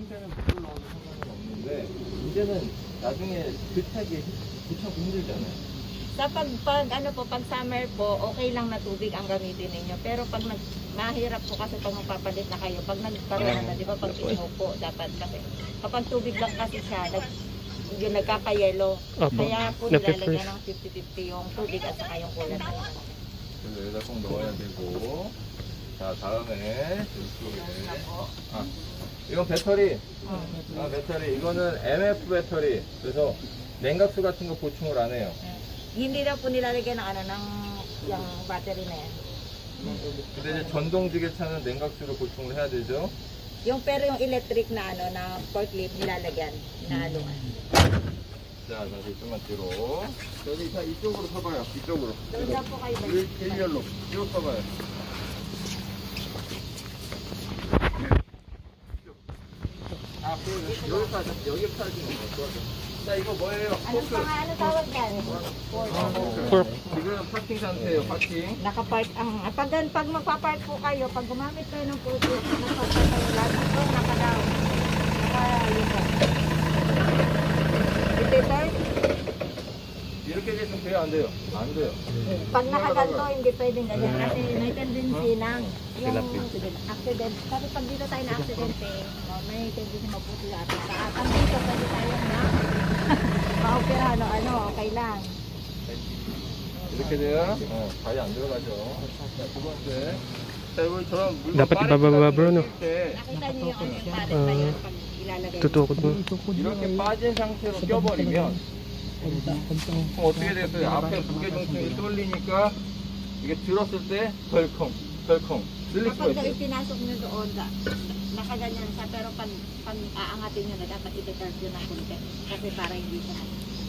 때는 물로 넣어도 상관은 없는데 이제는 나중에 교차기 교차고 힘들잖아요. Sa pag, pag, ano po, pag summer po, okay lang na tubig ang gamitin ninyo. Pero pag nag, mahirap po kasi pag magpapalit na kayo, pag nagkaroon na, di ba, pag po, dapat kasi, kapag tubig lang kasi siya, nag, yung nagkakayelo. Opo. Kaya po Nape-freeze. nilalagyan ng 50-50 yung tubig at saka yung kulat. 그래서 여기다 꼭 넣어야 되고 자 다음에 이쪽에 na po. 아 이건 배터리 Oh. 아 배터리 이거는 MF 배터리 그래서 냉각수 같은 거 보충을 안 해요 Hindi daw po nilalagyan ng ano, ng yung battery na yan. 근데 이제 전동지게차는 냉각수로 보충을 해야 되죠 Yung pero yung electric na ano, na forklift nilalagyan, inahalungan. 자 다시 좀만 뒤로 여기 자 이쪽으로 서봐요 이쪽으로 po kayo 일렬로 쭉 서봐요 여기 파지 여기 파지는 거 자, 이거 뭐예요? Anong 포크. pang ano tawag yan? 아, 포크. Fork. 지금 파킹 상태예요, 파킹. Nakapark ang pag pag magpa-park po kayo, pag gumamit kayo ng puso, nakapark 안 돼요? 안 돼요. pag nakaganto, hindi pwedeng ganyan kasi may tendency ng yung accident. Kasi pag dito tayo na accident eh, oh, may tendency maputi yung ating paa. Pag dito, pwede tayo na ma-opera ano, ano, okay lang. 이렇게 돼요? 어, 발이 안 들어가죠. 자, 두 번째. 자, 이거 저런 물건 Dapat 빠르게 ibababa, 가지고 bro, no? 있을 때 Nakita niyo yung ano yung paddle ba yun pag ilalagay. Tutukod mo. 이렇게 빠진 상태로 껴버리면 그럼 어떻게 됐어요? 앞에 무게중심이 쏠리니까 이게 들었을 때 덜컹, 덜컹 들릴 수가 Kapag daw 있어요. ipinasok nyo doon, da, nakaganyan siya, pero pag, pag aangatin nyo na, dapat i-detach yun ng konti. Kasi para hindi siya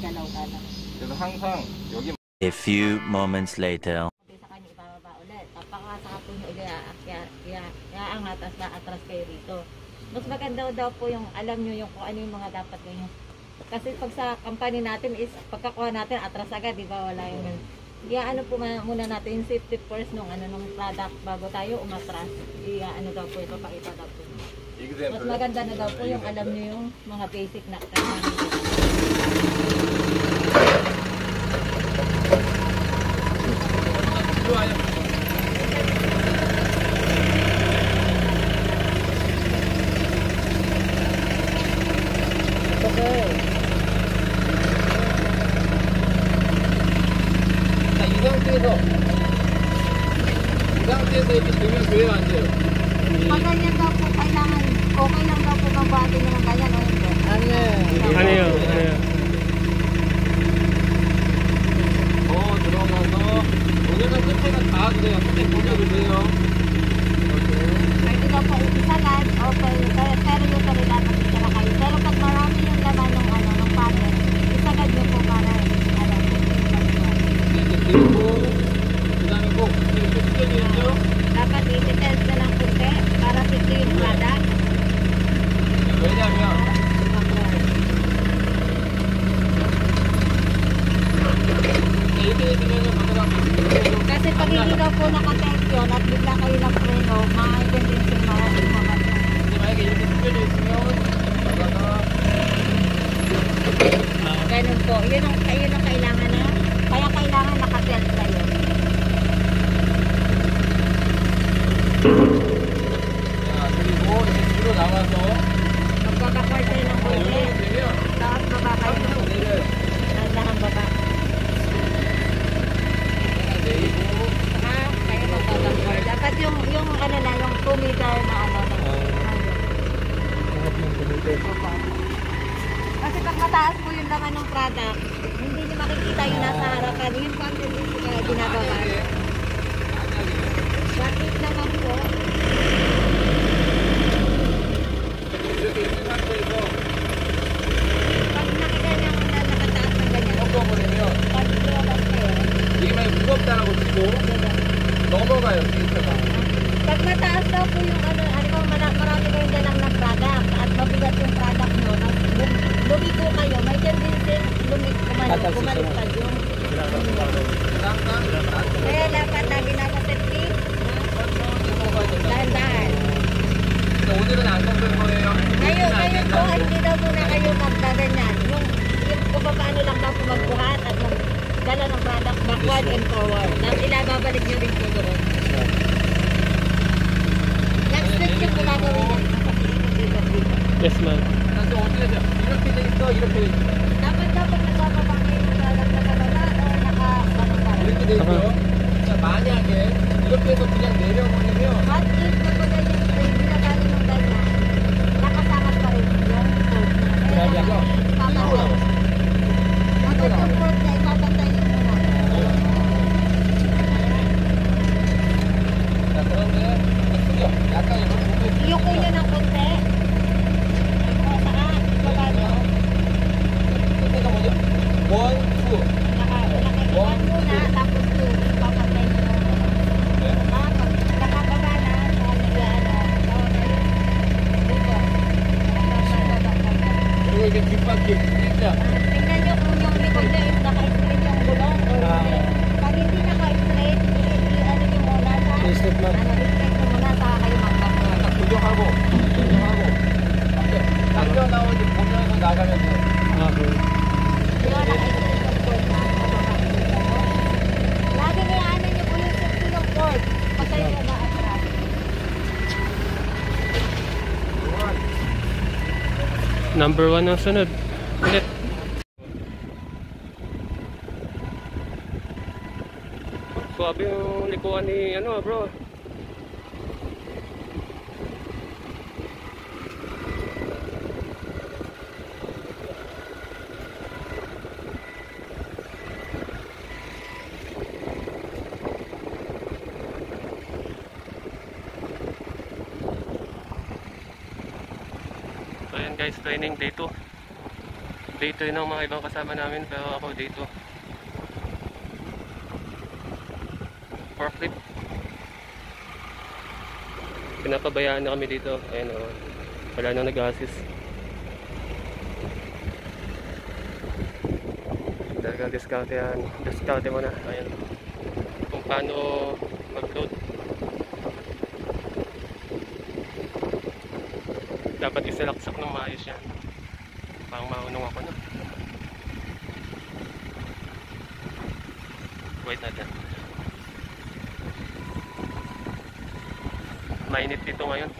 galaw-galaw. 그래서 항상 여기 A few moments later. Sabi sa kanya, ibababa ulit. Papaka sa po nyo ulit, kaya, kaya, iaangat at atras kayo rito. Mas maganda daw po yung alam nyo yung kung ano yung mga dapat ganyan. kasi pag sa company natin is pagkakuha natin atras agad, di ba? Wala yung Iya ano po muna natin yung safety first nung ano nung product bago tayo umatras. Iya ano daw po ito pakita daw po. Mas maganda na daw po yung alam nyo yung mga basic na kailangan. Pwede daw po ipisalan o pwede, pero, pero yung sarili dapat itira kayo. Pero pag marami yung laman ng ano, ng pattern, isagad nyo po para ano, dapat ititest na lang kunti para sito yung product. Pwede, yeah. Kasi pag hindi daw po nakatest yun at bigla kayo ng preno, may tendency na ako kumakas. Ganun po. Yun ang, yun ang kailangan na. Kaya kailangan nakatest kayo. Pagkakakwarter ng kulit. At yung, yung ano na, yung 2 meter na ano. Hanap ah. yung 2 Kasi pag mataas po yung laman ng product, hindi niyo makikita yung nasa ah. harapan. Yun po ang tendency kaya uh, ginagawa. Bakit naman po? Pag nakita niya kung nakataas ng ganyan. Huwag ko rin yun. Pag lumabas kayo. Hindi kayo may huwag talaga siguro. Lobo kayo. Sige sa mataas daw po yung ano, ano, marami kayo dalang na product at mabigat yung product nyo, no? lumigo kayo, may tendency lumig kumalo, kumaligtad yung. Kaya dapat lagi dapat effective. Dahan-dahan. Kayo, kayo po, hindi daw muna kayo magkaganyan. Yung, yung kung paano lang daw magbuhat at magdala ng product backward and forward. Dahil babalik nyo rin po doon. 좀 ginagawa Yes, ma'am. Nasa hotel na. Ilang pila ito, ilang pila ito. Dapat dapat kasama pa kayo nakalag na kabana o nakaano pa rin. 이렇게 되죠. 자, 만약에 이렇게 해서 그냥 내려보내면 한 입 갖고 다니는 Number one ang sunod. Ulit. Suwabe yung likuan ni ano bro. So ayan guys, training day 2. Day 2 yun ang mga ibang kasama namin pero ako day 2. Forklift. Pinapabayaan na kami dito. Ayan o. Wala nang nag-assist. Ka discount yan. Discount mo na. Ayan. Kung paano mag-load. Dapat isalaksak ng maayos yan. Parang maunong ako na wait natin mainit dito ngayon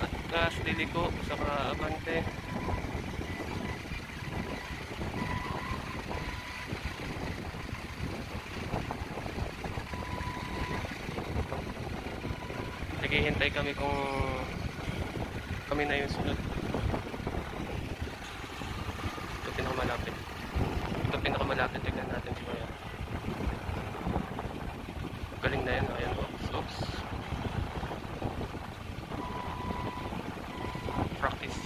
at gas liliko saka abante naghihintay kami kung kami na yung sunod ito pinakamalapit ito pinakamalapit tignan natin si Kuya galing na yan ayan oops oops practice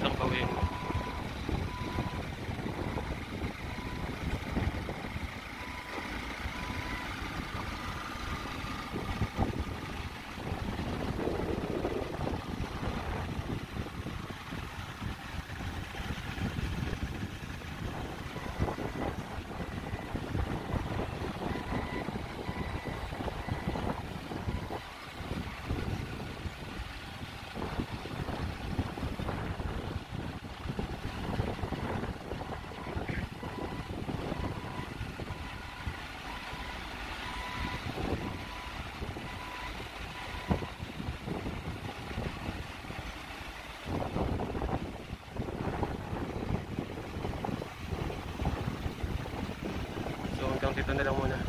isang pawin Dito na lang muna.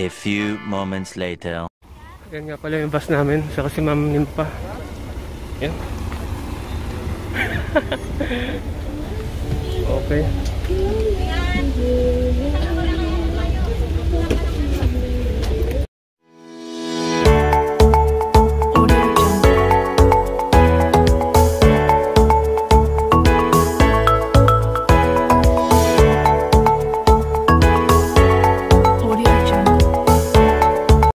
A few moments later. Yan nga pala yung bus namin. Saka si Ma'am Nimpa. Yan. okay.